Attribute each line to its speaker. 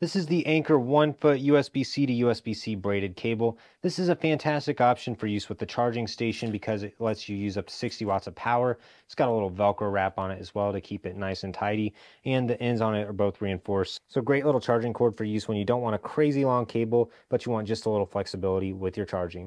Speaker 1: This is the Anker 1 foot USB-C to USB-C braided cable. This is a fantastic option for use with the charging station because it lets you use up to 60 watts of power. It's got a little Velcro wrap on it as well to keep it nice and tidy and the ends on it are both reinforced. So great little charging cord for use when you don't want a crazy long cable but you want just a little flexibility with your charging.